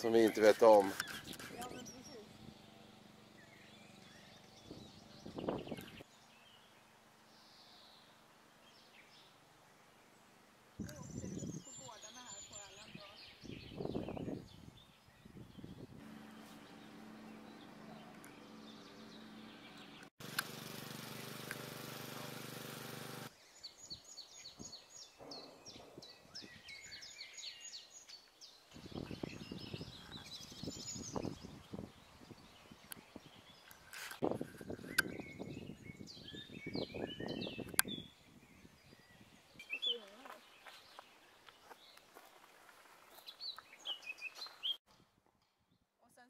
Som vi inte vet om.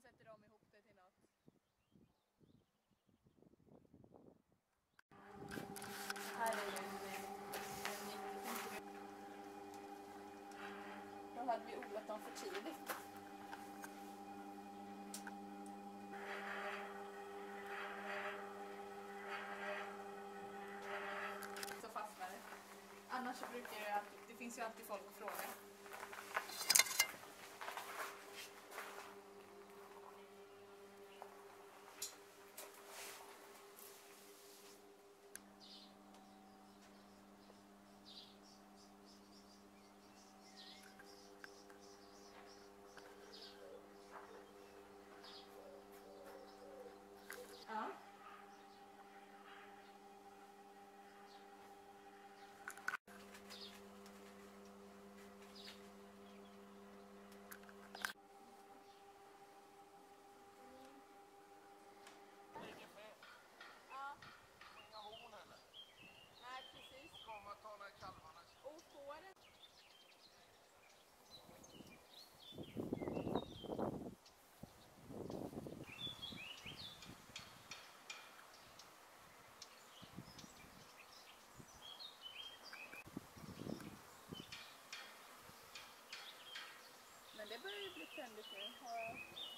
Sen sätter de ihop det till något. Här är det Då hade vi odlat dem för tidigt. Så fastnar det. Annars så brukar det det finns ju alltid folk att fråga. さん时候？